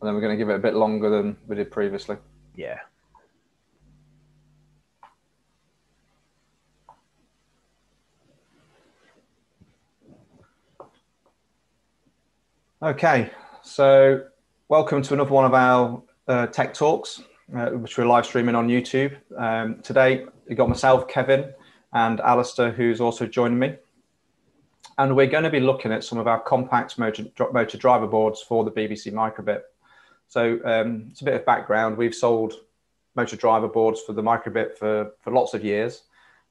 And then we're going to give it a bit longer than we did previously. Yeah. Okay, so welcome to another one of our uh, tech talks, uh, which we're live streaming on YouTube. Um, today, we got myself, Kevin, and Alistair, who's also joining me. And we're going to be looking at some of our compact motor, motor driver boards for the BBC Microbit. So um, it's a bit of background. We've sold motor driver boards for the Microbit for, for lots of years.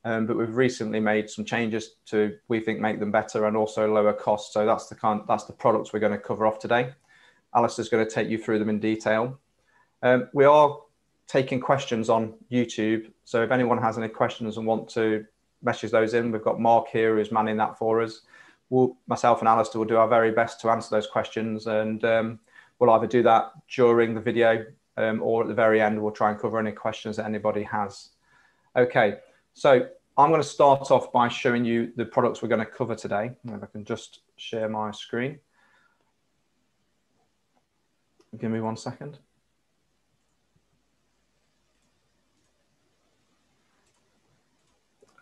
Um, but we've recently made some changes to we think make them better and also lower cost. So that's the kind that's the products we're going to cover off today. Alistair's going to take you through them in detail. Um, we are taking questions on YouTube. So if anyone has any questions and want to message those in, we've got Mark here who's manning that for us. We'll, myself and Alistair will do our very best to answer those questions, and um, we'll either do that during the video um, or at the very end. We'll try and cover any questions that anybody has. Okay, so I'm going to start off by showing you the products we're going to cover today. If I can just share my screen. Give me one second.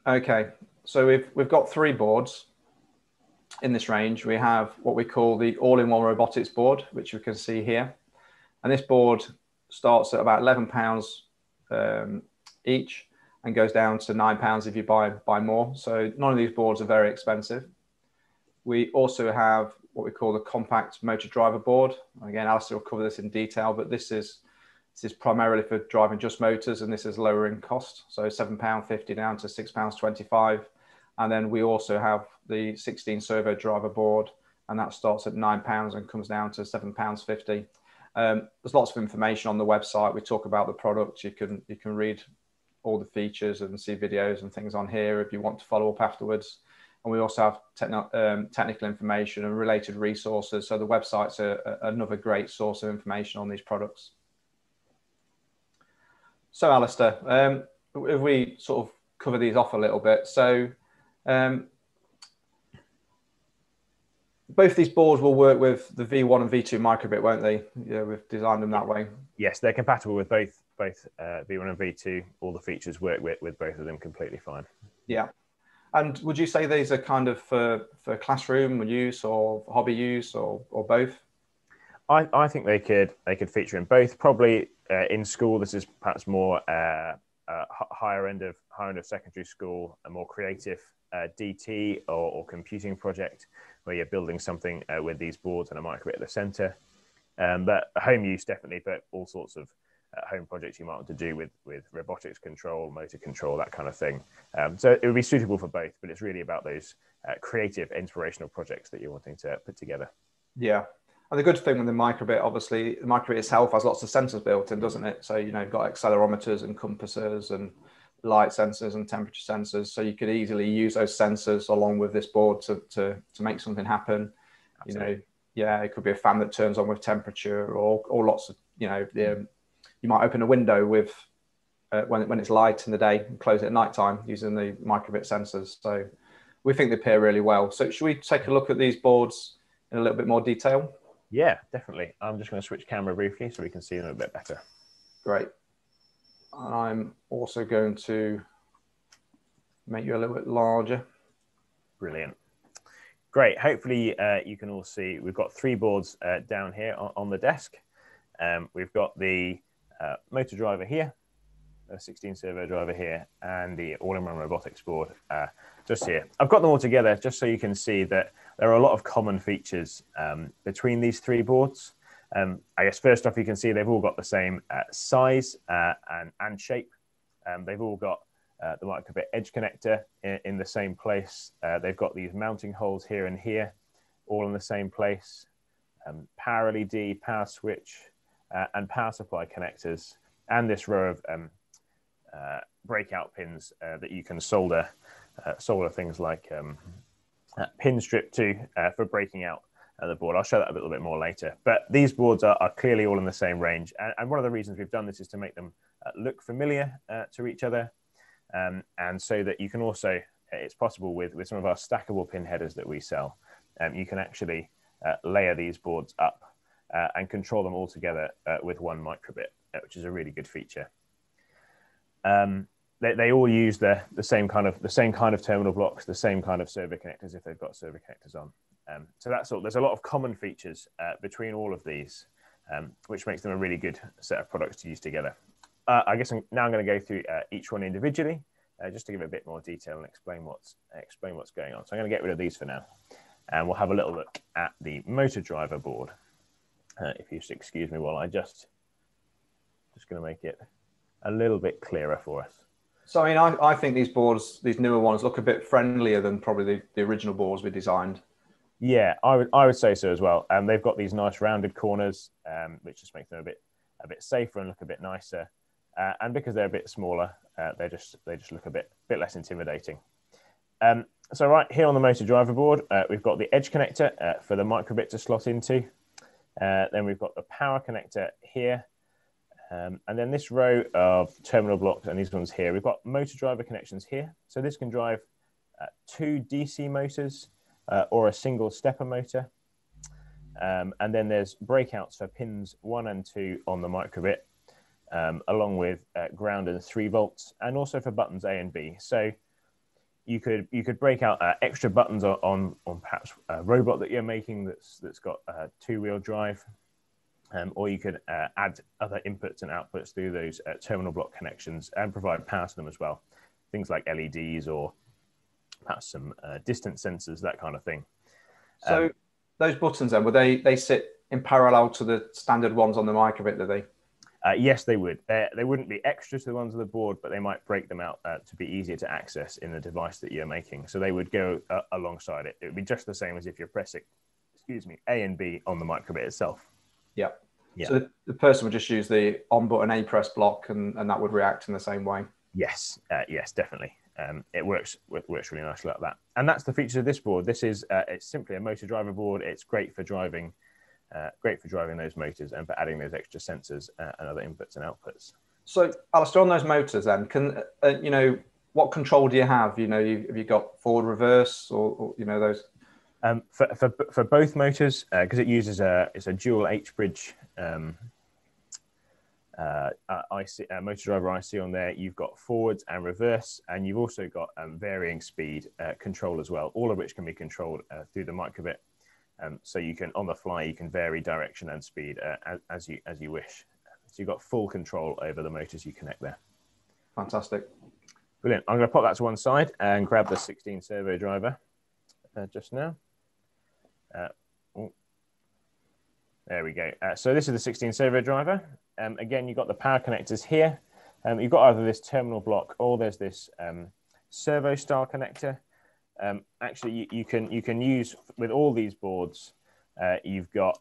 Okay, so we've, we've got three boards in this range. We have what we call the all-in-one robotics board, which you can see here. And this board starts at about 11 pounds um, each and goes down to nine pounds if you buy buy more. So none of these boards are very expensive. We also have what we call the compact motor driver board. Again, Alistair will cover this in detail, but this is this is primarily for driving just motors, and this is lowering cost. So seven pound fifty down to six pounds twenty five. And then we also have the 16 servo driver board, and that starts at nine pounds and comes down to seven pounds fifty. Um, there's lots of information on the website. We talk about the product. You can you can read all the features and see videos and things on here if you want to follow up afterwards. And we also have techno- um, technical information and related resources. So the website's a, a, another great source of information on these products. So, Alistair, um, if we sort of cover these off a little bit. So, um, both these boards will work with the V1 and V2 microbit, won't they? Yeah, we've designed them that way. Yes, they're compatible with both both uh, V1 and V2. All the features work with, with both of them completely fine. Yeah. And would you say these are kind of for, for classroom use or hobby use or, or both? I, I think they could they could feature in both. Probably uh, in school, this is perhaps more uh, uh, higher end of higher end of secondary school, a more creative uh, DT or, or, computing project where you're building something uh, with these boards and a microbit at the center. Um, but home use definitely, but all sorts of uh, home projects you might want to do with with robotics control, motor control, that kind of thing. Um, so it would be suitable for both, but it's really about those uh, creative, inspirational projects that you're wanting to put together. Yeah. And the good thing with the microbit, obviously, the microbit itself has lots of sensors built in, doesn't it? So, you know, you've got accelerometers and compasses and light sensors and temperature sensors. So you could easily use those sensors along with this board to, to, to make something happen. Absolutely. You know, yeah, it could be a fan that turns on with temperature or, or lots of, you know, the, you might open a window with uh, when, when it's light in the day and close it at night time using the microbit sensors. So we think they pair really well. So should we take a look at these boards in a little bit more detail? Yeah, definitely. I'm just going to switch camera briefly so we can see them a bit better. Great. And I'm also going to make you a little bit larger. Brilliant. Great. Hopefully uh, you can all see we've got three boards uh, down here on, on the desk. Um, we've got the uh, motor driver here, a 16 servo driver here, and the all-in-one robotics board uh, just here. I've got them all together just so you can see that there are a lot of common features um, between these three boards. Um, I guess first off, you can see they've all got the same uh, size uh, and, and shape. Um, they've all got uh, the microbit edge connector in, in the same place. Uh, they've got these mounting holes here and here, all in the same place. Um, power LED, power switch, uh, and power supply connectors, and this row of um, uh, breakout pins that you can solder solder things like um, pin strip to for breaking out the board. I'll show that a little bit more later. But these boards are, are clearly all in the same range, and, and, one of the reasons we've done this is to make them look familiar to each other, um, and so that you can also it's possible with with some of our stackable pin headers that we sell. Um, you can actually layer these boards up uh, and control them all together uh, with one microbit, uh, which is a really good feature. Um, they, they all use the, the same kind of the same kind of terminal blocks, the same kind of servo connectors if they've got servo connectors on. Um, so that's all. There's a lot of common features uh, between all of these, um, which makes them a really good set of products to use together. Uh, I guess I'm, now I'm going to go through uh, each one individually, uh, just to give a bit more detail and explain what's explain what's going on. So I'm going to get rid of these for now, and we'll have a little look at the motor driver board. Uh, if you excuse me while I just just going to make it a little bit clearer for us. So I mean, I, I think these boards, these newer ones, look a bit friendlier than probably the, the original boards we designed. Yeah, I would I would say so as well. And um, they've got these nice rounded corners, um, which just make them a bit a bit safer and look a bit nicer. Uh, and because they're a bit smaller, uh, they just they just look a bit bit less intimidating. Um, so right here on the motor driver board, uh, we've got the edge connector uh, for the microbit to slot into. Uh, then we've got the power connector here. Um, and then this row of terminal blocks and these ones here, we've got motor driver connections here. So this can drive uh, two DC motors or a single stepper motor. Um, and then there's breakouts for pins one and two on the microbit um, along with uh, ground and three volts, and also for buttons A and B. So you could you could break out uh, extra buttons on, on, perhaps a robot that you're making that's that's got a two wheel drive, um, or you could uh, add other inputs and outputs through those uh, terminal block connections and provide power to them as well. Things like LEDs or perhaps some uh, distance sensors, that kind of thing. So um, those buttons then, would they they sit in parallel to the standard ones on the microbit, do they? Uh, yes, they would. They're, they would not be extra to the ones on the board, but they might break them out uh, to be easier to access in the device that you're making. So they would go uh, alongside it. It would be just the same as if you're pressing, excuse me, A and B on the microbit itself. Yeah. yeah. So the, the person would just use the on button A press block, and, and that would react in the same way. Yes. Uh, yes, definitely. Um, it works works really nicely like that. And that's the features of this board. This is uh, it's simply a motor driver board. It's great for driving uh, great for driving those motors and for adding those extra sensors uh, and other inputs and outputs. So, Alistair, on those motors, then, can uh, you know what control do you have? You know, you, have you got forward, reverse, or, or you know those? Um, for, for, for both motors, because uh, it uses a it's a dual H bridge um, uh, IC, uh, motor driver IC on there. You've got forwards and reverse, and you've also got um, varying speed uh, control as well, all of which can be controlled uh, through the microbit. Um, so you can, on the fly, you can vary direction and speed uh, as, as, you as you wish. So you've got full control over the motors you connect there. Fantastic. Brilliant. I'm going to pop that to one side and grab the 16 servo driver uh, just now. Uh, there we go. Uh, so this is the 16 servo driver. Um, again, you've got the power connectors here. Um, you've got either this terminal block or there's this um, servo style connector. Um, actually, you, you, can you can use with all these boards. Uh, you've got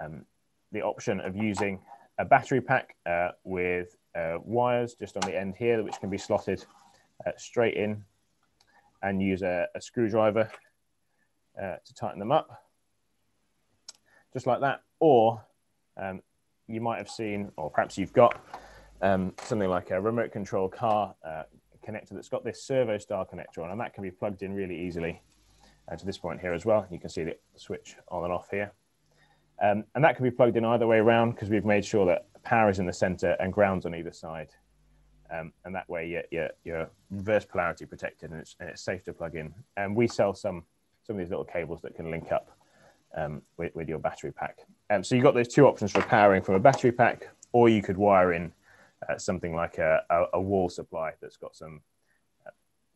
um, the option of using a battery pack uh, with uh, wires just on the end here, which can be slotted uh, straight in, and use a, a screwdriver uh, to tighten them up, just like that. Or um, you might have seen, or perhaps you've got um, something like a remote control car uh, connector that's got this servo style connector on, and that can be plugged in really easily uh, to this point here as well. You can see the switch on and off here. Um, and that can be plugged in either way around because we've made sure that power is in the center and ground's on either side. Um, and that way you're, you're, you're, reverse polarity protected and it's, and it's safe to plug in. And we sell some, some of these little cables that can link up um, with, with, your battery pack. Um, so you've got those two options for powering from a battery pack, or you could wire in uh, something like a, a, a, wall supply that's got some uh,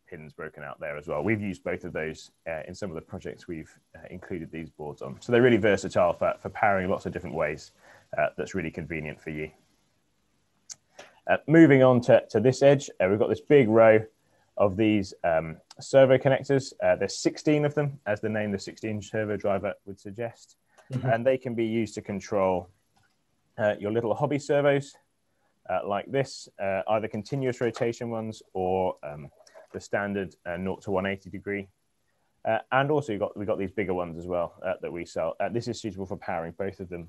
pins broken out there as well. We've used both of those uh, in some of the projects we've uh, included these boards on. So they're really versatile for, for powering lots of different ways uh, that's really convenient for you. Uh, moving on to, to this edge, we've got this big row of these um, servo connectors. there's 16 of them, as the name the 16 servo driver would suggest. Mm -hmm. And they can be used to control your little hobby servos uh, like this, uh, either continuous rotation ones or um, the standard uh, 0 to 180 degree. Uh, and also you've got, we've got these bigger ones as well uh, that we sell. Uh, this is suitable for powering both of them.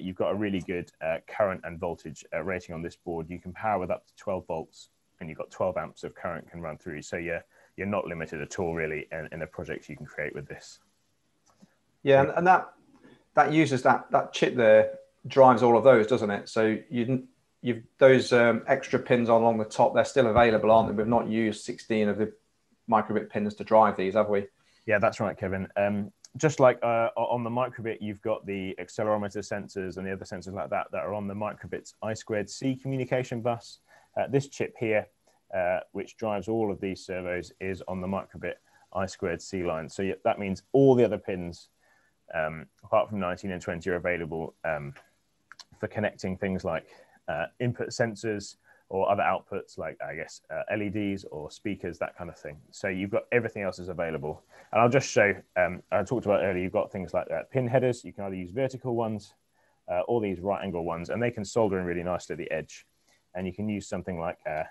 you've got a really good current and voltage rating on this board. You can power with up to 12 volts and you've got 12 amps of current can run through. So you're, you're not limited at all really in, in the projects you can create with this. Yeah, and, and that that uses that that chip there drives all of those, doesn't it? So you you've those um, extra pins along the top. They're still available, aren't they? We've not used 16 of the microbit pins to drive these, have we? Yeah, that's right, Kevin. Um, just like uh, on the microbit, you've got the accelerometer sensors and the other sensors like that that are on the microbit's I squared C communication bus. Uh, this chip here, uh, which drives all of these servos, is on the microbit I squared C line. So that means all the other pins, um, apart from 19 and 20, are available um, for connecting things like uh, input sensors, or other outputs like I guess uh, LEDs or speakers, that kind of thing. So you've got everything else is available. And I'll just show, um, I talked about earlier, you've got things like uh, pin headers. You can either use vertical ones or these right angle ones, and they can solder in really nicely at the edge. And you can use something like uh,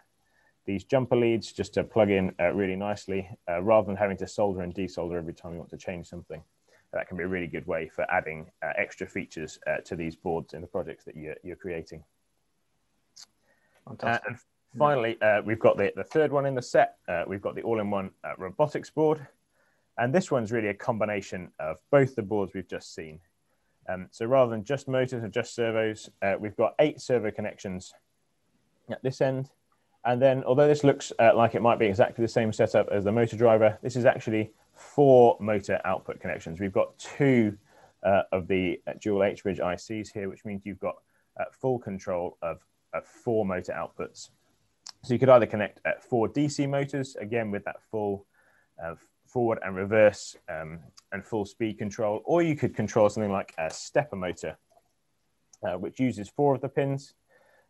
these jumper leads just to plug in uh, really nicely uh, rather than having to solder and desolder every time you want to change something. That can be a really good way for adding extra features to these boards in the projects that you're, you're creating. Uh, and finally, uh, we've got the, the third one in the set. Uh, we've got the all-in-one uh, robotics board. And this one's really a combination of both the boards we've just seen. Um, so rather than just motors and just servos, uh, we've got eight servo connections at this end. And then, although this looks uh, like it might be exactly the same setup as the motor driver, this is actually four motor output connections. We've got two of the dual H-bridge ICs here, which means you've got full control of uh, four motor outputs. So you could either connect uh, four DC motors, again with that full uh, forward and reverse um, and full speed control, or you could control something like a stepper motor, uh, which uses four of the pins.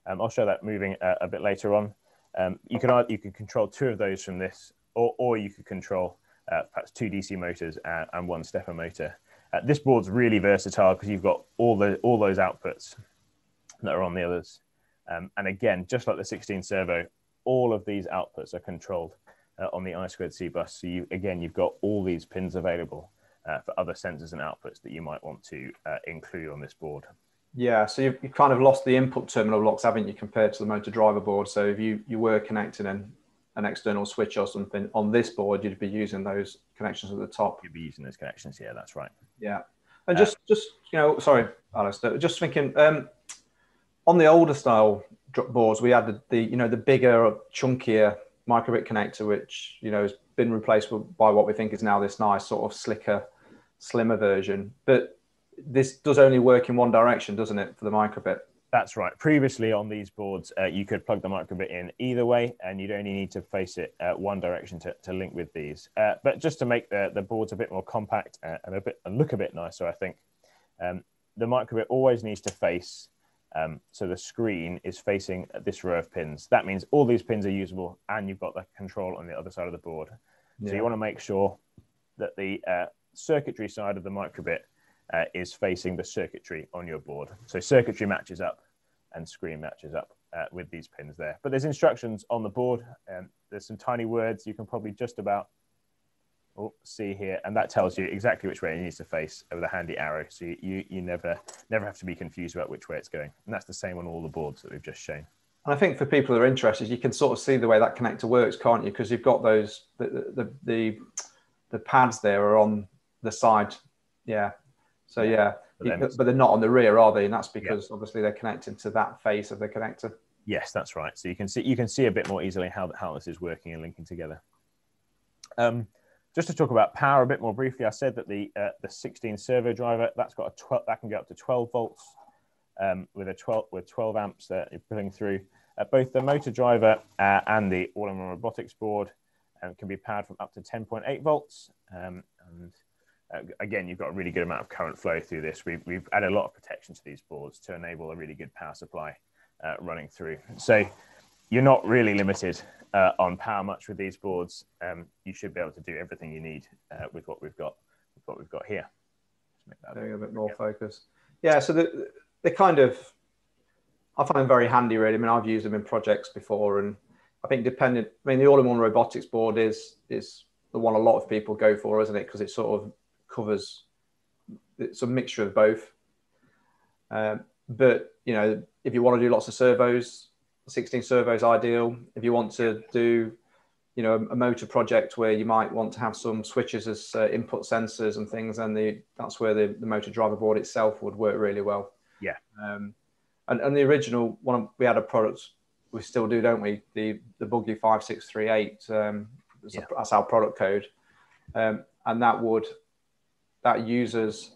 Um, I'll show that moving uh, a bit later on. Um, you can you can control two of those from this, or, or you could control uh, perhaps two DC motors and, and one stepper motor. this board's really versatile because you've got all the all those outputs that are on the others. Um, and again, just like the 16 servo, all of these outputs are controlled uh, on the I squared C bus. So you, again, you've got all these pins available uh, for other sensors and outputs that you might want to uh, include on this board. Yeah, so you've, you've, kind of lost the input terminal blocks, haven't you, compared to the motor driver board? So if you, you were connecting an, an external switch or something on this board, you'd be using those connections at the top. You'd be using those connections, yeah, that's right. Yeah. And just, just you know, sorry, Alistair, just thinking, um, on the older style boards, we had the, the, you know the bigger, chunkier microbit connector, which you know has been replaced by what we think is now this nice sort of slicker, slimmer version. But this does only work in one direction, doesn't it, for the microbit? That's right. Previously on these boards, uh, you could plug the microbit in either way, and you'd only need to face it uh, one direction to, to link with these. Uh, but just to make the, the boards a bit more compact uh, and a bit and look a bit nicer, I think um, the microbit always needs to face um, so the screen is facing this row of pins. That means all these pins are usable and you've got the control on the other side of the board. Yeah. So you want to make sure that the uh, circuitry side of the microbit uh, is facing the circuitry on your board. So circuitry matches up and screen matches up uh, with these pins there. But there's instructions on the board and there's some tiny words you can probably just about oh, see here, and that tells you exactly which way it needs to face with a handy arrow. So you, you, you never never have to be confused about which way it's going. And that's the same on all the boards that we've just shown. And I think for people who are interested, you can sort of see the way that connector works, can't you? Because you've got those the, the the, the pads there are on the side, yeah. So yeah, but, you, but they're not on the rear, are they? And that's because yeah. obviously they're connected to that face of the connector. Yes, that's right. So you can see you can see a bit more easily how how this is working and linking together. Um, just to talk about power a bit more briefly, I said that the uh, the 16 servo driver that's got a 12 that can go up to 12 volts um, with a 12 with 12 amps that you're pulling through. Uh, both the motor driver uh, and the all-in-one robotics board um, can be powered from up to 10.8 volts. Um, and again, you've got a really good amount of current flow through this. We've, we've added a lot of protection to these boards to enable a really good power supply uh, running through. So you're not really limited uh, on power much with these boards, um, you should be able to do everything you need uh, with what we've got. With what we've got here. Doing a bit more focus. Yeah, so the, they kind of, I find them very handy. Really, I mean, I've used them in projects before, and I think dependent. I mean, the all-in-one robotics board is is the one a lot of people go for, isn't it? Because it's sort of covers. It's a mixture of both. Um, but you know, if you want to do lots of servos, 16 servos ideal. If you want to do you know a, motor project where you might want to have some switches as uh, input sensors and things, and the that's where the, the motor driver board itself would work really well. Yeah. Um, and, and the original one we had a product we still do, don't we? The the buggy five six three eight. Um, yeah. That's our product code, um, and that would that uses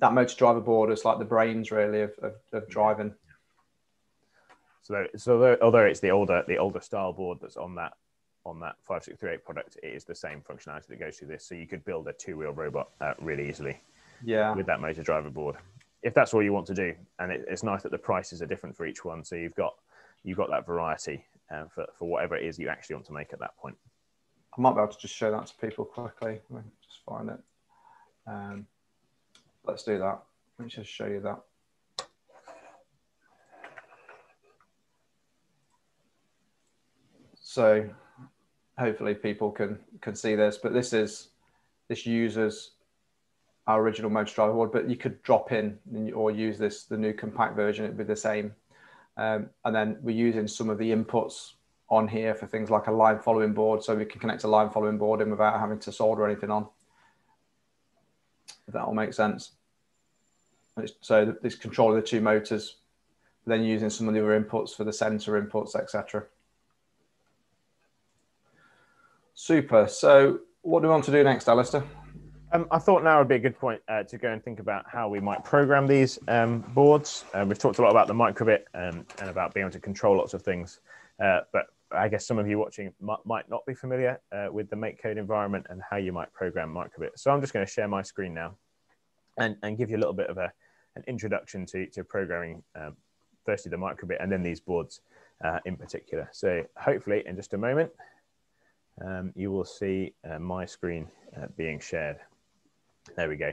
that motor driver board is like the brains really of, of, of driving. So, so although it's the older the older style board that's on that on that 5638 product, it is the same functionality that goes through this. So you could build a two wheel robot uh, really easily. Yeah. With that motor driver board, if that's all you want to do, and it, it's nice that the prices are different for each one, so you've got you've got that variety uh, for for whatever it is you actually want to make at that point. I might be able to just show that to people quickly. Just find it. Um, let's do that. Let me just show you that. So hopefully people can can see this, but this is this uses our original motor driver board, but you could drop in or use this the new compact version. It'd be the same. Um, and then we're using some of the inputs on here for things like a line following board, so we can connect a line following board in without having to solder anything on. If that all makes sense. So this controlling the two motors, then using some of the other inputs for the sensor inputs, etc. Super. So what do we want to do next, Alistair? Um, I thought now would be a good point uh, to go and think about how we might program these um, boards. Uh, we've talked a lot about the microbit um, and about being able to control lots of things, uh, but I guess some of you watching might, not be familiar uh, with the MakeCode environment and how you might program microbit. So I'm just going to share my screen now and, and give you a little bit of a, an introduction to, to programming, um, firstly the microbit and then these boards uh, in particular. So hopefully in just a moment, um, you will see uh, my screen uh, being shared. There we go.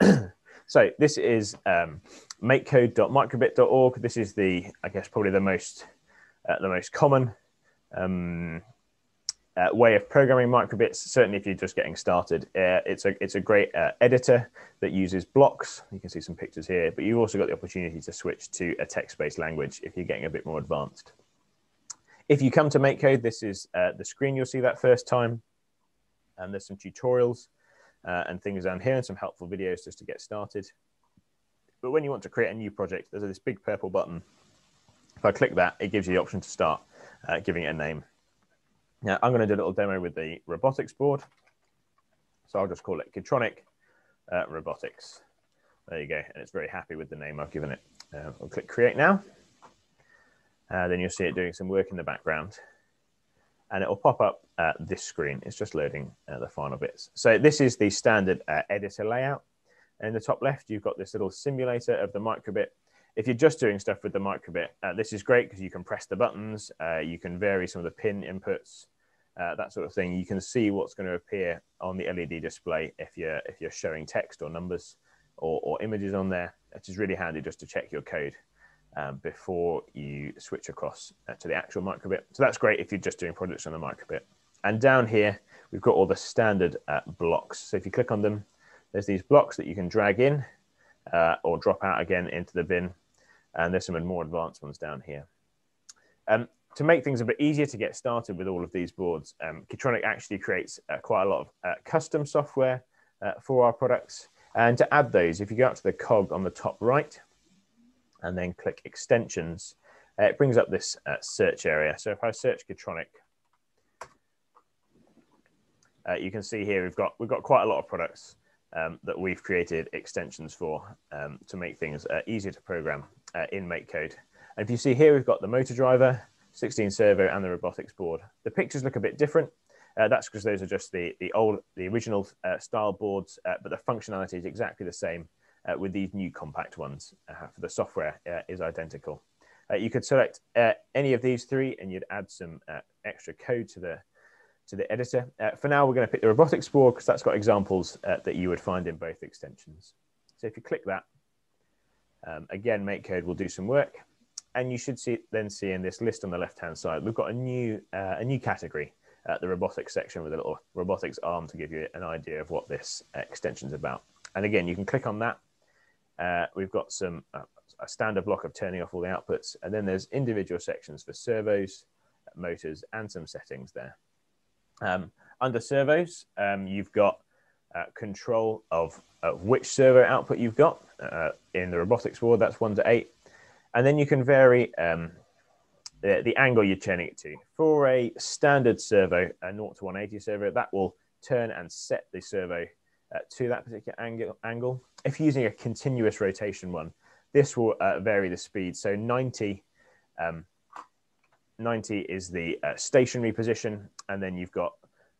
so this is um, makecode.microbit.org. This is the, I guess, probably the most, uh, the most common um, uh, way of programming microbits. Certainly, if you're just getting started, uh, it's a it's a great uh, editor that uses blocks. You can see some pictures here, but you've also got the opportunity to switch to a text-based language if you're getting a bit more advanced. If you come to MakeCode, this is uh, the screen you'll see that first time. And there's some tutorials uh, and things down here and some helpful videos just to get started. But when you want to create a new project, there's this big purple button. If I click that, it gives you the option to start uh, giving it a name. Now, I'm going to do a little demo with the robotics board. So I'll just call it Kitronik uh, Robotics. There you go. And it's very happy with the name I've given it. Uh, I'll click Create now. Uh, then you'll see it doing some work in the background. And it will pop up uh, this screen. It's just loading uh, the final bits. So this is the standard uh, editor layout. In the top left, you've got this little simulator of the microbit. If you're just doing stuff with the microbit, uh, this is great because you can press the buttons, uh, you can vary some of the pin inputs, that sort of thing. You can see what's going to appear on the LED display if you're, if you're showing text or numbers or, or images on there. It is really handy just to check your code um, before you switch across uh, to the actual microbit. So that's great if you're just doing projects on the microbit. And down here, we've got all the standard uh, blocks. So if you click on them, there's these blocks that you can drag in uh, or drop out again into the bin. And there's some more advanced ones down here. Um, to make things a bit easier to get started with all of these boards, um, Kitronik actually creates uh, quite a lot of uh, custom software uh, for our products. And to add those, if you go up to the cog on the top right, and then click extensions, uh, it brings up this uh, search area. So if I search Kitronik, uh, you can see here we've got we've got quite a lot of products um, that we've created extensions for um, to make things uh, easier to program uh, in MakeCode. And if you see here, we've got the motor driver, 16 servo, and the robotics board. The pictures look a bit different. Uh, that's because those are just the the old the original style boards, but the functionality is exactly the same uh, with these new compact ones uh, for the software uh, is identical. Uh, you could select uh, any of these three and you'd add some extra code to the to the editor. for now, we're going to pick the robotics board because that's got examples that you would find in both extensions. So if you click that, um, again, MakeCode will do some work. And you should see then see in this list on the left-hand side, we've got a new, a new category at the robotics section with a little robotics arm to give you an idea of what this extension is about. And again, you can click on that uh, we've got some uh, a standard block of turning off all the outputs, and then there's individual sections for servos, motors and some settings there. Um, under servos, um, you've got uh, control of, of, which servo output you've got. Uh, in the robotics board, that's one to eight. And then you can vary um, the, the, angle you're turning it to. For a standard servo, a 0 to 180 servo, that will turn and set the servo uh, to that particular angle, angle. If you're using a continuous rotation one, this will uh, vary the speed. So 90, um, 90 is the uh, stationary position, and then you've got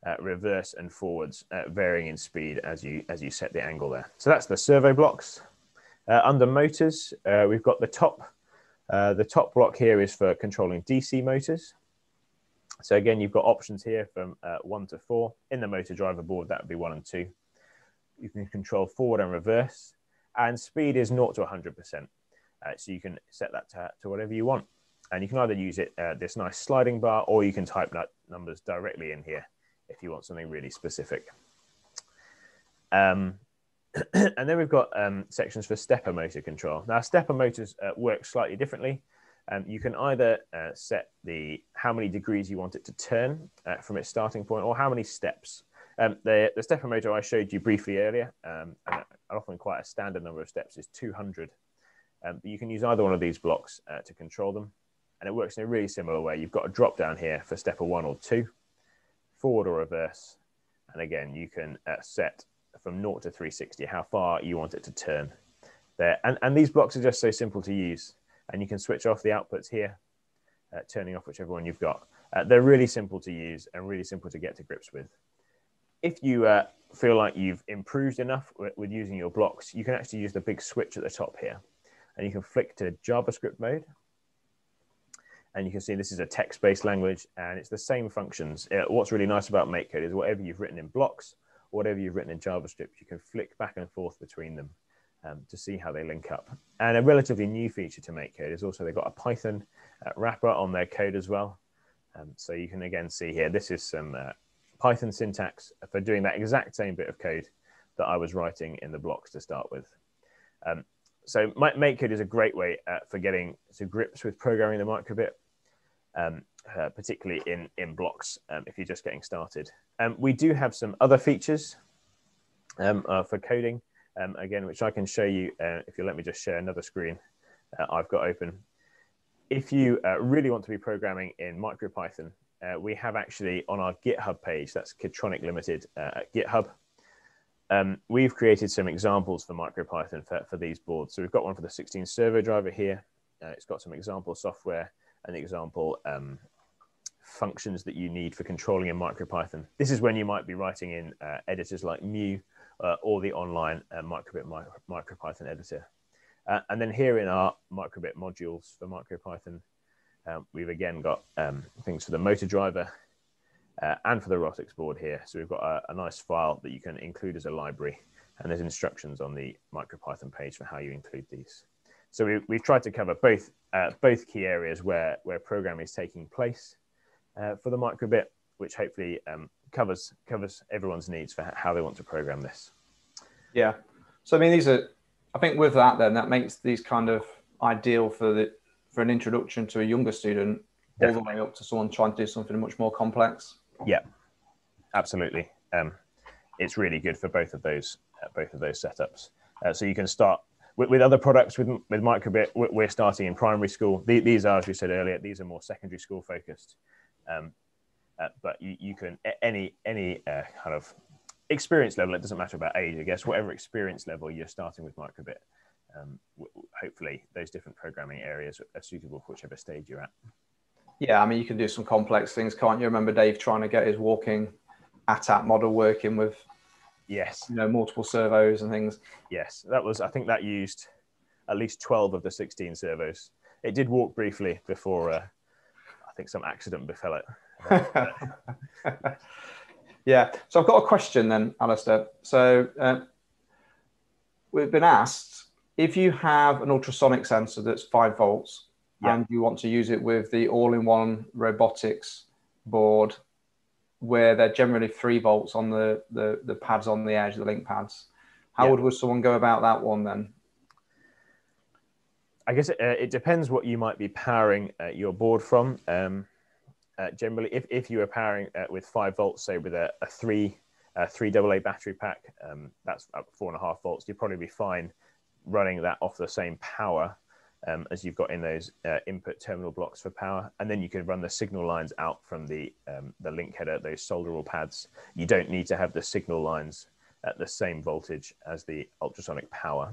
uh, reverse and forwards varying in speed as you as you set the angle there. So that's the servo blocks. Uh, under motors, uh, we've got the top. Uh, the top block here is for controlling DC motors. So again, you've got options here from one to four. In the motor driver board, that would be one and two. You can control forward and reverse, and speed is 0 to 100%. so you can set that to, to whatever you want. And you can either use it this nice sliding bar, or you can type numbers directly in here if you want something really specific. Um, and then we've got um, sections for stepper motor control. Now, stepper motors uh, work slightly differently. Um, you can either uh, set the how many degrees you want it to turn uh, from its starting point, or how many steps. Um, the, the stepper motor I showed you briefly earlier, um, and often quite a standard number of steps is 200. Um, you can use either one of these blocks uh, to control them, and it works in a really similar way. You've got a drop down here for stepper one or two, forward or reverse. And again, you can uh, set from 0 to 360 how far you want it to turn there. And, and these blocks are just so simple to use. And you can switch off the outputs here, uh, turning off whichever one you've got. Uh, they're really simple to use and really simple to get to grips with. If you uh, feel like you've improved enough with, with using your blocks, you can actually use the big switch at the top here. And you can flick to JavaScript mode and you can see this is a text-based language and it's the same functions. Uh, what's really nice about MakeCode is whatever you've written in blocks, whatever you've written in JavaScript, you can flick back and forth between them um, to see how they link up. And a relatively new feature to MakeCode is also they've got a Python uh, wrapper on their code as well. Um, so you can again see here, this is some uh, Python syntax for doing that exact same bit of code that I was writing in the blocks to start with. Um, so MakeCode is a great way uh, for getting to grips with programming the microbit um, uh, particularly in, in blocks um, if you're just getting started. Um, we do have some other features um, uh, for coding, um, again, which I can show you uh, if you let me just share another screen uh, I've got open. If you uh, really want to be programming in MicroPython, uh, we have actually on our GitHub page, that's Kitronik Limited at GitHub, um, we've created some examples for MicroPython for, for these boards. So we've got one for the 16 servo driver here. it's got some example software an example um, functions that you need for controlling in MicroPython. This is when you might be writing in uh, editors like Mu uh, or the online uh, Microbit mi MicroPython editor. Uh, and then here in our Microbit modules for MicroPython, um, we've again got um, things for the motor driver uh, and for the robotics board here. So we've got a, a nice file that you can include as a library and there's instructions on the MicroPython page for how you include these. So we, we've tried to cover both uh, both key areas where where programming is taking place uh, for the microbit, which hopefully um, covers covers everyone's needs for how they want to program this. Yeah. So I mean, these are. I think with that, then that makes these kind of ideal for the for an introduction to a younger student, Definitely. all the way up to someone trying to do something much more complex. Yeah, absolutely. Um, it's really good for both of those uh, both of those setups. Uh, so you can start with, with other products with, with microbit we're starting in primary school. These are as we said earlier these are more secondary school focused. Um, uh, but you, you can any any uh, kind of experience level it doesn't matter about age i guess whatever experience level you're starting with microbit. Um, hopefully those different programming areas are suitable for whichever stage you're at. Yeah i mean you can do some complex things can't you? Remember dave trying to get his walking ATAT model working with Yes. You know, multiple servos and things. Yes, that was. I think that used at least twelve of the sixteen servos. It did walk briefly before uh, I think some accident befell it. yeah. So I've got a question then, Alistair. So uh, we've been asked if you have an ultrasonic sensor that's five volts yeah. and you want to use it with the all-in-one robotics board where they're generally three volts on the, the, the pads on the edge, the link pads. How yeah. would, someone go about that one then? I guess it, uh, it depends what you might be powering uh, your board from. Um, uh, generally, if, if you were powering uh, with five volts, say with a, a three a three AA battery pack, um, that's up four and a half volts, you'd probably be fine running that off the same power um, as you've got in those uh, input terminal blocks for power. And then you can run the signal lines out from the, um, the link header, those solderable pads. You don't need to have the signal lines at the same voltage as the ultrasonic power.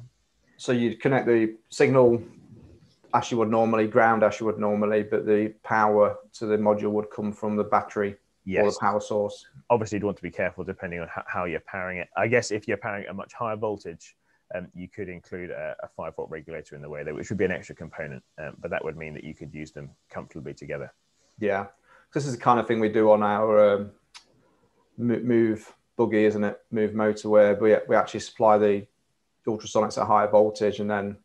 So you'd connect the signal as you would normally, ground as you would normally, but the power to the module would come from the battery yes. or the power source. Obviously, you'd want to be careful depending on how you're powering it. I guess if you're powering at a much higher voltage, um, you could include a, a, five volt regulator in the way there, which would be an extra component, um, but that would mean that you could use them comfortably together. Yeah, this is the kind of thing we do on our um, move buggy, isn't it? Move motor where we, we actually supply the ultrasonics at higher voltage and then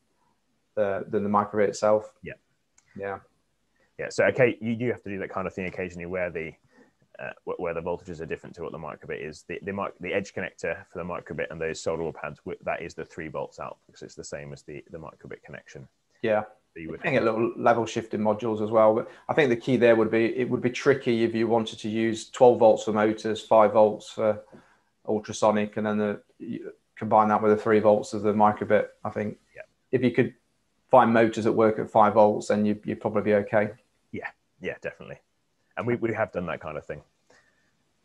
the, than the microbit itself. Yeah, yeah, yeah. So okay, you do have to do that kind of thing occasionally where the uh, where the voltages are different to what the microbit is. The, the, the edge connector for the microbit and those solderable pads, that is the three volts out because it's the same as the, the microbit connection. Yeah. So you would get little level shifting modules as well. But I think the key there would be it would be tricky if you wanted to use 12 volts for motors, five volts for ultrasonic, and then the, combine that with the three volts of the microbit. I think yeah. if you could find motors that work at five volts, then you, you'd probably be okay. Yeah, yeah, definitely and we, we have done that kind of thing.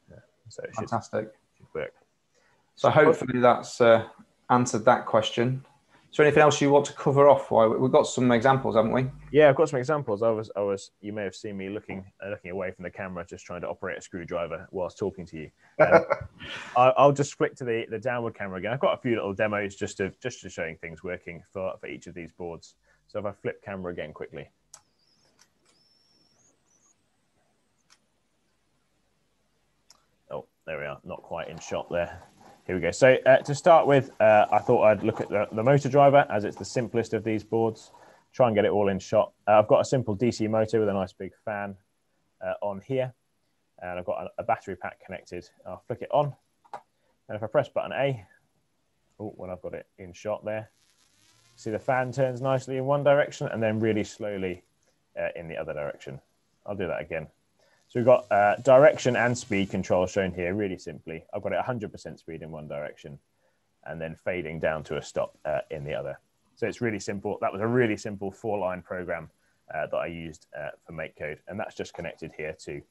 Yeah. So it fantastic. Should, work. So hopefully that's uh, answered that question. Is there anything else you want to cover off? Why we've got some examples, haven't we? Yeah, I've got some examples. I was, I was. You may have seen me looking, uh, looking away from the camera, just trying to operate a screwdriver whilst talking to you. Um, I, I'll just flick to the, the downward camera again. I've got a few little demos just to just to showing things working for for each of these boards. So if I flip camera again quickly, There we are, not quite in shot there. Here we go. So uh, to start with, uh, I thought I'd look at the, the, motor driver as it's the simplest of these boards. Try and get it all in shot. Uh, I've got a simple DC motor with a nice big fan uh, on here. And I've got a, a, battery pack connected. I'll flick it on. And if I press button A, oh, when I've got it in shot there, see the fan turns nicely in one direction and then really slowly uh, in the other direction. I'll do that again. So we've got uh, direction and speed control shown here really simply. I've got it 100% speed in one direction and then fading down to a stop uh, in the other. So it's really simple. That was a really simple four line program uh, that I used uh, for MakeCode. And that's just connected here to,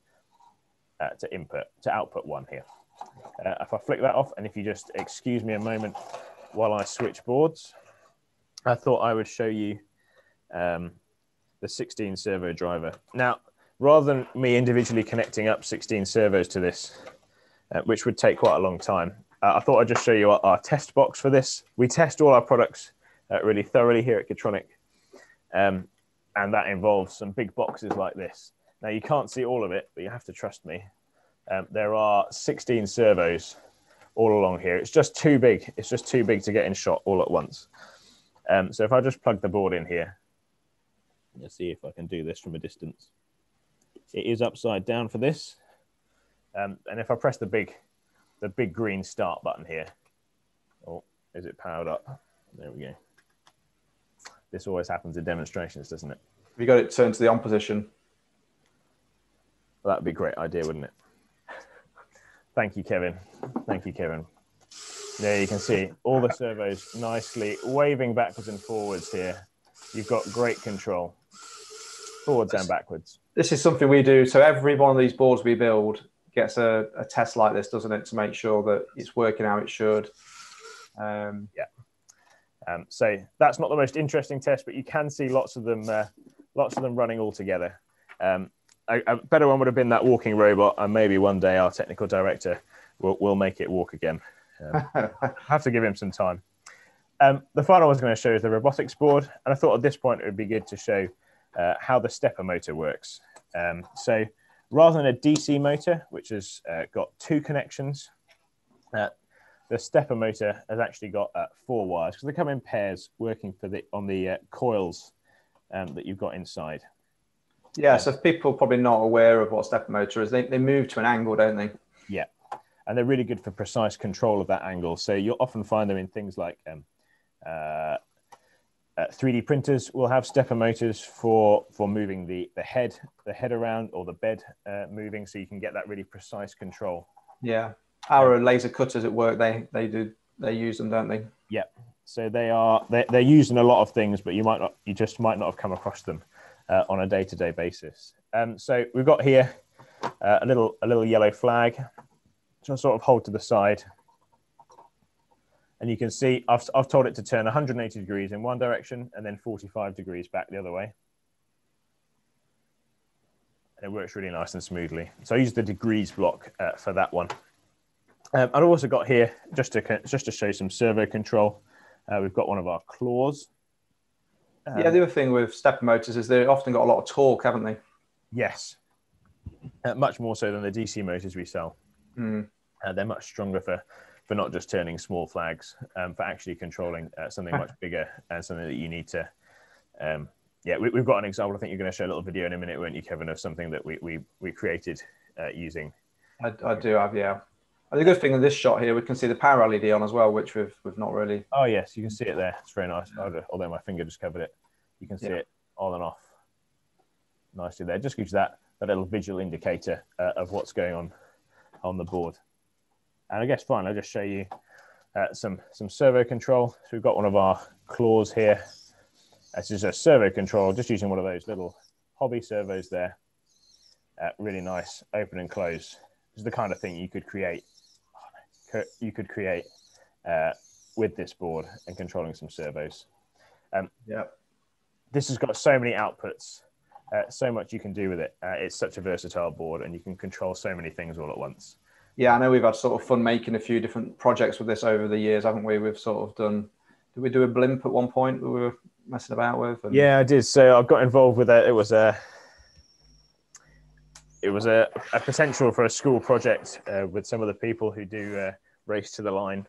uh, to input, to output one here. Uh, if I flick that off and if you just excuse me a moment while I switch boards, I thought I would show you um, the 16 servo driver. Now, rather than me individually connecting up 16 servos to this, uh, which would take quite a long time, uh, I thought I'd just show you our, our, test box for this. We test all our products uh, really thoroughly here at Kitronik, um, and that involves some big boxes like this. Now, you can't see all of it, but you have to trust me. Um, there are 16 servos all along here. It's just too big. It's just too big to get in shot all at once. Um, so if I just plug the board in here, let's see if I can do this from a distance. It is upside down for this. Um, and if I press the big, the big green start button here, oh, is it powered up? There we go. This always happens in demonstrations, doesn't it? Have you got it turned to the on position? Well, that'd be a great idea, wouldn't it? Thank you, Kevin. Thank you, Kevin. There you can see all the servos nicely waving backwards and forwards here. You've got great control, forwards and backwards this is something we do. So every one of these boards we build gets a, a test like this, doesn't it, to make sure that it's working how it should. Um, yeah. Um, so that's not the most interesting test, but you can see lots of them, uh, lots of them running all together. Um, a, a, better one would have been that walking robot, and maybe one day our technical director will, will make it walk again. Um, have to give him some time. Um, the final one I was going to show is the robotics board, and I thought at this point it would be good to show uh, how the stepper motor works. Um, so rather than a DC motor, which has uh, got two connections, uh, the stepper motor has actually got uh, four wires because they come in pairs working for the on the uh, coils um, that you've got inside. Yeah, so people probably not aware of what stepper motor is, they, they move to an angle, don't they? Yeah, and they're really good for precise control of that angle. So you'll often find them in things like um, uh, uh, 3D printers will have stepper motors for for moving the the head the head around or the bed uh, moving, so you can get that really precise control. Yeah, our laser cutters at work they they do they use them, don't they? Yeah. So they are they're, they're used in a lot of things, but you might not you just might not have come across them uh, on a day to day basis. Um, so we've got here uh, a little a little yellow flag, just sort of hold to the side and you can see I've, I've told it to turn 180 degrees in one direction and then 45 degrees back the other way. And it works really nice and smoothly. So I use the degrees block uh, for that one. Um, I've also got here, just to, just to show some servo control, uh, we've got one of our claws. Um, yeah, the other thing with stepper motors is they've often got a lot of torque, haven't they? Yes. Uh, much more so than the DC motors we sell. Mm. they're much stronger for for not just turning small flags, um, for actually controlling uh, something much bigger and something that you need to. Um, yeah, we, have got an example. I think you're going to show a little video in a minute, won't you, Kevin, of something that we we, we created uh, using. I, I, do have, yeah. And The good thing in this shot here, we can see the power LED on as well, which we've we've not really. Oh yes, you can see it there. It's very nice. Although my finger just covered it, you can see yeah. it on and off nicely there. Just gives that a little visual indicator uh, of what's going on on the board. And I guess fine, I'll just show you uh, some, some servo control. So we've got one of our claws here. This is a servo control, just using one of those little hobby servos there. Uh, really nice, open and close. This is the kind of thing you could create. You could create uh, with this board and controlling some servos. Um, yeah. This has got so many outputs, uh, so much you can do with it. Uh, it's such a versatile board, and you can control so many things all at once yeah, I know we've had sort of fun making a few different projects with this over the years, haven't we? We've sort of done. Did we do a blimp at one point? That we were messing about with. And... Yeah, I did. So I got involved with it. It was a. It was a, a potential for a school project uh, with some of the people who do uh, race to the line.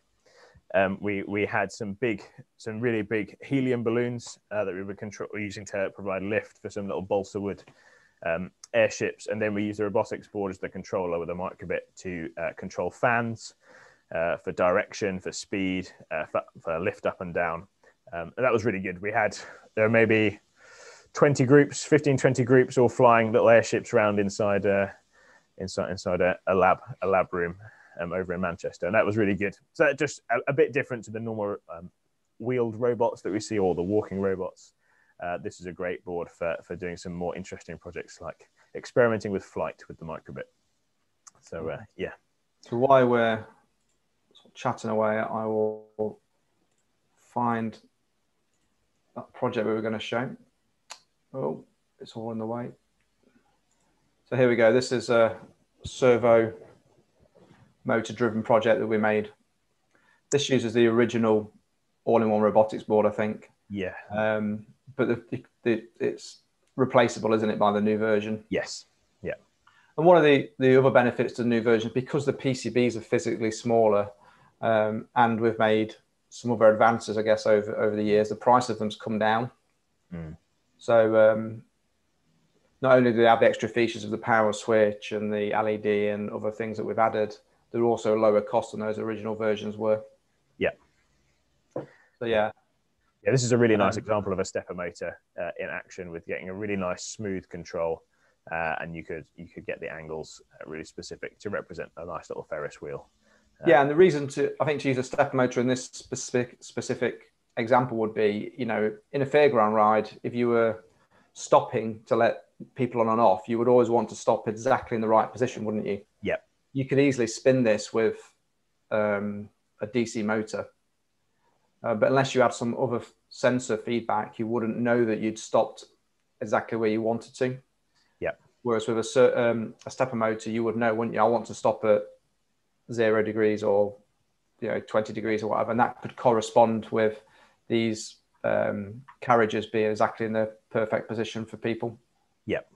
Um, we we had some big, some really big helium balloons uh, that we were control, using to provide lift for some little balsa wood um, airships, and then we use the robotics board as the controller with a microbit to uh, control fans uh, for direction, for speed, uh, for, for, lift up and down. Um, and that was really good. We had there were maybe 20 groups, 15, 20 groups, all flying little airships around inside uh, inside inside a, a, lab a lab room um, over in Manchester, and that was really good. So just a, a bit different to the normal um, wheeled robots that we see, or the walking robots uh, this is a great board for, for doing some more interesting projects like experimenting with flight with the microbit. So uh, yeah. So while we're chatting away, I will find that project we were going to show. Oh, it's all in the way. So here we go. This is a servo motor driven project that we made. This uses the original all-in-one robotics board, I think. Yeah. Um, but the, the, it's replaceable, isn't it, by the new version? Yes. Yeah. And one of the, the other benefits to the new version, because the PCBs are physically smaller, um, and we've made some other advances, I guess, over over the years, the price of them's come down. Mm. So um, not only do they have the extra features of the power switch and the LED and other things that we've added, they're also lower cost than those original versions were. Yeah. So yeah, yeah, this is a really nice um, example of a stepper motor uh, in action with getting a really nice smooth control, uh, and you could you could get the angles uh, really specific to represent a nice little Ferris wheel. Uh, yeah, and the reason to I think to use a stepper motor in this specific specific example would be, you know, in a fairground ride, if you were stopping to let people on and off, you would always want to stop exactly in the right position, wouldn't you? Yep. You could easily spin this with um, a DC motor uh, but unless you had some other sensor feedback, you wouldn't know that you'd stopped exactly where you wanted to. Yeah. Whereas with a, um, a stepper motor, you would know, wouldn't you? I want to stop at zero degrees or you know 20 degrees or whatever, and that could correspond with these um, carriages being exactly in the perfect position for people. Yep.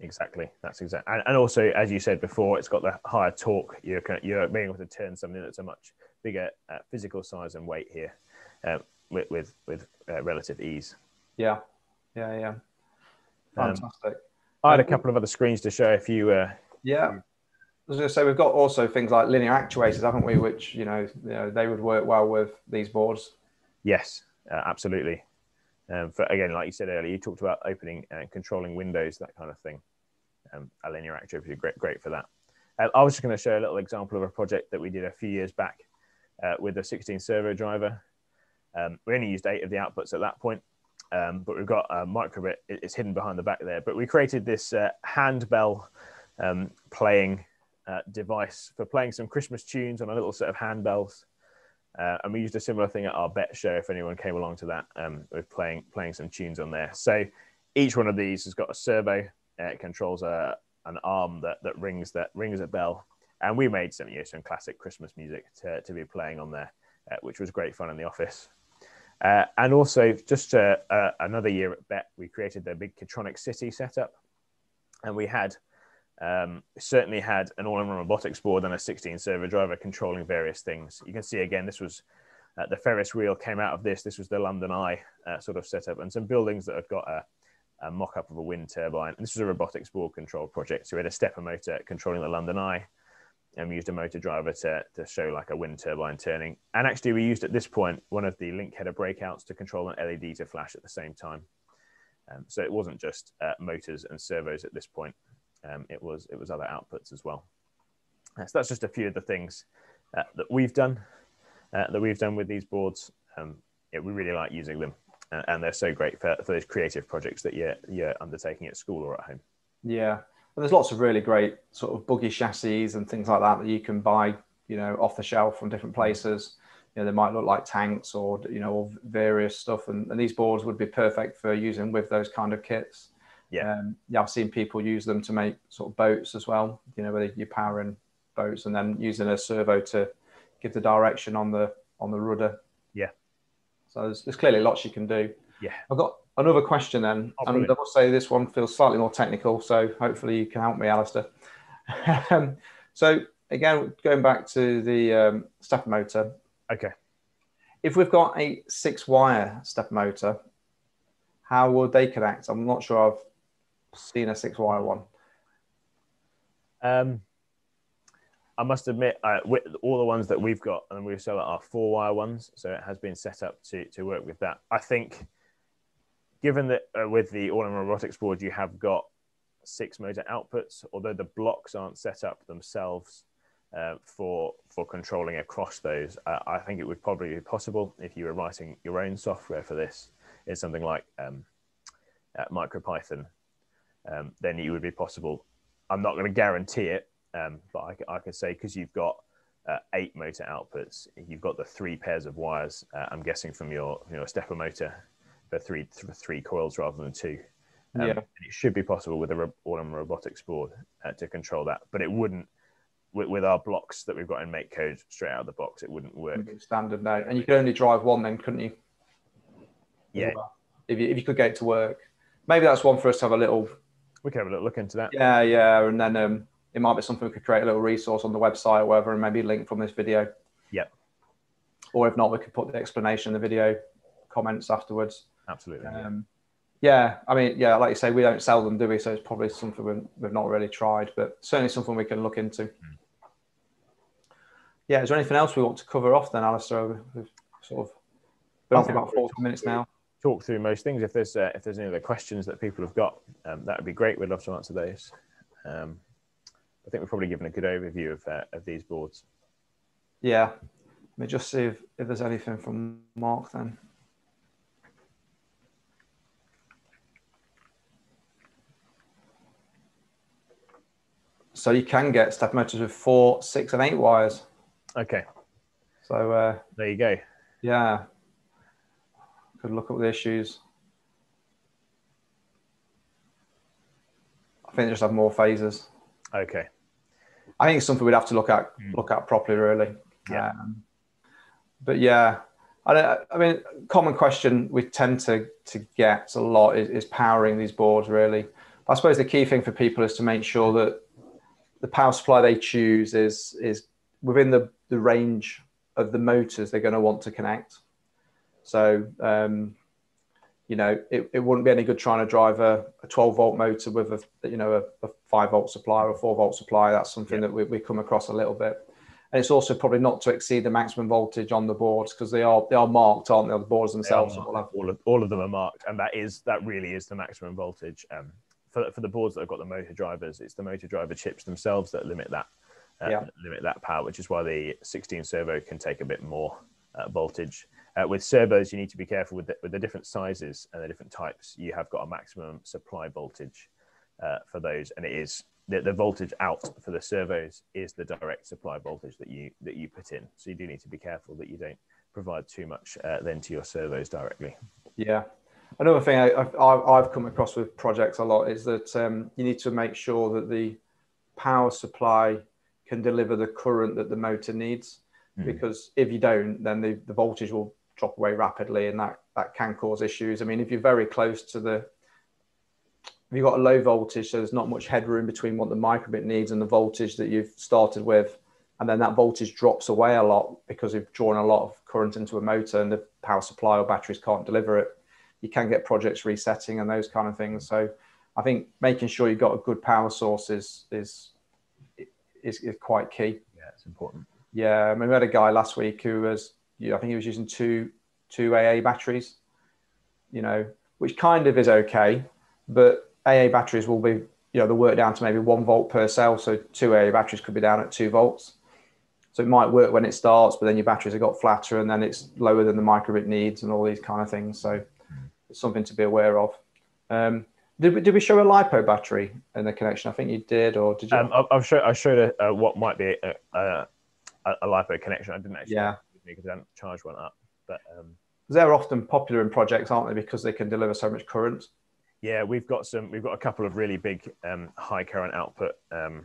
Exactly. That's exactly. And, and also, as you said before, it's got the higher torque. You're you're being able to turn something that's a much bigger uh, physical size and weight here uh, with with, with uh, relative ease. Yeah, yeah, yeah. Um, Fantastic. Um, I had a couple of other screens to show if you. Uh, yeah. I was going to say we've got also things like linear actuators, haven't we? Which you know, you know they would work well with these boards. Yes, uh, absolutely. Um, for again, like you said earlier, you talked about opening and controlling windows, that kind of thing. Um, a linear actuator great, great for that. Uh, I was just going to show a little example of a project that we did a few years back uh, with a 16 servo driver. Um, we only used eight of the outputs at that point, um, but we've got a microbit. It's hidden behind the back there. But we created this uh, handbell um, playing uh, device for playing some Christmas tunes on a little set of handbells. Uh, and we used a similar thing at our Bett show if anyone came along to that um, with playing playing some tunes on there. So each one of these has got a servo. Uh, it controls a an arm that, that rings that rings a bell. And we made some you know, some classic Christmas music to, to be playing on there, uh, which was great fun in the office. Uh, and also, just uh, uh, another year at Bett, we created the big Kitronik City setup, and we had um, certainly had an all-in-one robotics board and a 16-servo driver controlling various things. You can see again, this was uh, the Ferris wheel came out of this. This was the London Eye uh, sort of setup, and some buildings that have got a, a mock-up of a wind turbine. This was a robotics board control project. So we had a stepper motor controlling the London Eye, and we used a motor driver to, to show like a wind turbine turning. And actually, we used at this point one of the link header breakouts to control an LED to flash at the same time. Um, so it wasn't just uh, motors and servos at this point. Um, it was it was other outputs as well. Uh, so that's just a few of the things uh, that we've done uh, that we've done with these boards. Um, yeah, we really like using them, uh, and they're so great for, for those creative projects that you're you're undertaking at school or at home. Yeah, and there's lots of really great sort of buggy chassis and things like that that you can buy, you know, off the shelf from different places. You know, they might look like tanks or you know, or various stuff, and, and these boards would be perfect for using with those kind of kits. Yeah, um, yeah, I've seen people use them to make sort of boats as well. You know, where you're powering boats and then using a servo to give the direction on the on the rudder. Yeah. So there's, there's clearly lots you can do. Yeah. I've got another question then, Oh, and I must say this one feels slightly more technical, so hopefully you can help me, Alistair. um, so again, going back to the um, stepper motor, Okay. if we've got a six-wire stepper motor, how would they connect? I'm not sure I've seen a six-wire one. Um, I must admit, all the ones that we've got and we sell are four wire ones, so it has been set up to to work with that. I think, given that uh, with the all-in-one robotics board you have got six motor outputs, although the blocks aren't set up themselves uh, for for controlling across those, uh, I think it would probably be possible if you were writing your own software for this in something like um, uh, MicroPython. Um, then it would be possible. I'm not going to guarantee it, um, but I, I could say because you've got uh, eight motor outputs, you've got the three pairs of wires. Uh, I'm guessing from your you know stepper motor for three th- three coils rather than two. Um, Yeah. it should be possible with a ro- all-in robotics board uh, to control that, but it wouldn't with, with our blocks that we've got in MakeCode straight out of the box. It wouldn't work. Standard now, and you could only drive one then, couldn't you? Yeah, If you, if you could get it to work, maybe that's one for us to have a little we can have a little look into that. Yeah, yeah, and then um, it might be something we could create a little resource on the website or whatever, and maybe link from this video. Yep. Or if not, we could put the explanation in the video comments afterwards. Absolutely. yeah. Um, yeah, I mean, yeah, like you say, we don't sell them, do we? So it's probably something we've, we've not really tried, but certainly something we can look into. Yeah, is there anything else we want to cover off then, Alistair? We've sort of been on for about 40 minutes now. talk through most things. If there's uh, if there's any other questions that people have got, um, that would be great. We'd love to answer those. Um, I think we've probably given a good overview of uh, of these boards. Yeah. Let me just see if, if there's anything from Mark then. So you can get step motors with four, six, and eight wires. Okay, So uh, there you go. yeah, could look up the issues. I think they just have more phases. Okay, I think it's something we'd have to look at Mm. look at properly, really. Yeah. Um, but yeah, I, I mean, common question we tend to to get a lot is, is powering these boards. Really, I suppose the key thing for people is to make sure that the power supply they choose is is within the the range of the motors they're going to want to connect. So. Um, you know, it, it wouldn't be any good trying to drive a, a 12 volt motor with a, you know, a, a five volt supply or a four volt supply. That's something Yeah. that we, we come across a little bit. and it's also probably not to exceed the maximum voltage on the boards because they are they are marked, aren't they? The boards themselves. All of all of them are marked, and that is that really is the maximum voltage. Um, for for the boards that have got the motor drivers, it's the motor driver chips themselves that limit that uh, yeah. limit that power, which is why the 16 servo can take a bit more uh, voltage. Uh, with servos, you need to be careful with the, with the different sizes and the different types. You have got a maximum supply voltage uh, for those, and it is the, the voltage out for the servos is the direct supply voltage that you that you put in. So you do need to be careful that you don't provide too much uh, then to your servos directly. Yeah. Another thing I, have come across with projects a lot is that um, you need to make sure that the power supply can deliver the current that the motor needs. Mm. Because if you don't, then the, the voltage will drop away rapidly and that, that can cause issues. I mean, if you're very close to the if you've got a low voltage, so there's not much headroom between what the microbit needs and the voltage that you've started with, and then that voltage drops away a lot because you've drawn a lot of current into a motor and the power supply or batteries can't deliver it. You can get projects resetting and those kind of things. So I think making sure you've got a good power source is is is, is quite key. Yeah, it's important. Yeah, I mean, we had a guy last week who was, you I think he was using two two AA batteries, you know, which kind of is okay, but AA batteries will be, you know, they work down to maybe one volt per cell. So two AA batteries could be down at two volts. So it might work when it starts, but then your batteries have got flatter and then it's lower than the microbit needs and all these kind of things. So it's something to be aware of. Um, did we, did we show a lipo battery in the connection? I think you did, or did you? Um, I've showed I showed a, a, what might be a, a, a, lipo connection. I didn't actually yeah because I didn't charge one up, but um, they're often popular in projects, aren't they? Because they can deliver so much current. Yeah, we've got some. We've got a couple of really big um, high current output um,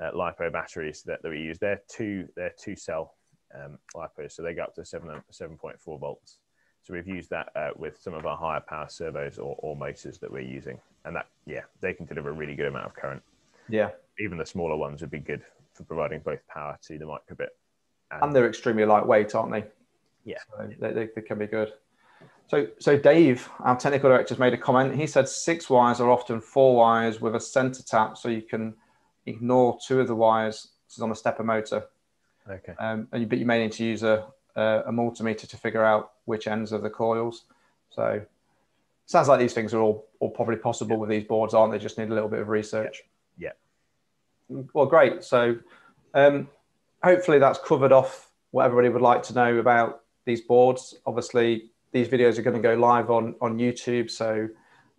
uh, lipo batteries that, that we use. They're two. They're two cell um, lipos, so they go up to seven seven point four volts. So we've used that uh, with some of our higher power servos or, or motors that we're using, and that yeah, they can deliver a really good amount of current. Yeah, even the smaller ones would be good for providing both power to the microbit. And, they're extremely lightweight, aren't they? Yeah, so they, they, they can be good. So, so Dave, our technical director, has made a comment. He said six wires are often four wires with a center tap, so you can ignore two of the wires. This is on a stepper motor. Okay. Um, and you, but you may need to use a, a, a multimeter to figure out which ends of the coils. So, sounds like these things are all, all probably possible yeah. with these boards, aren't they? Just need a little bit of research. Yeah. yeah. Well, great. So, um, hopefully that's covered off what everybody would like to know about these boards. Obviously, these videos are going to go live on on YouTube, so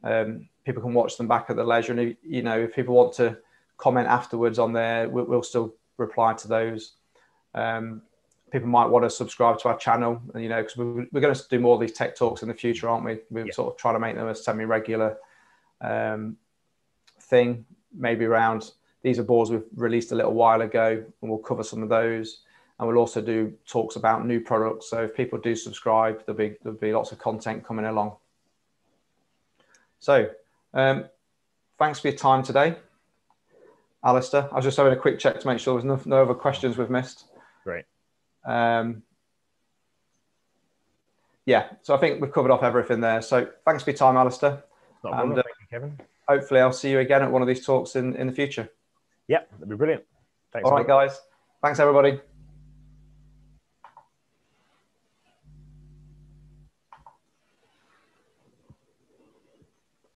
um, people can watch them back at the leisure. And if, you know, if people want to comment afterwards on there, we'll, we'll still reply to those. Um, people might want to subscribe to our channel, and you know, because we're, we're, going to do more of these tech talks in the future, aren't we? We're yeah. sort of trying to make them a semi-regular um, thing, maybe around. These are boards we've released a little while ago, and we'll cover some of those and we'll also do talks about new products. So if people do subscribe, there'll be there'll be lots of content coming along. So um, thanks for your time today, Alistair. I was just having a quick check to make sure there's no, no other questions we've missed. Great. Um, yeah, so I think we've covered off everything there. So thanks for your time, Alistair. Not a problem. And, uh, Thank you, Kevin. Hopefully, I'll see you again at one of these talks in, in the future. Yeah, that'd be brilliant. Thanks. All right, guys. Thanks, everybody.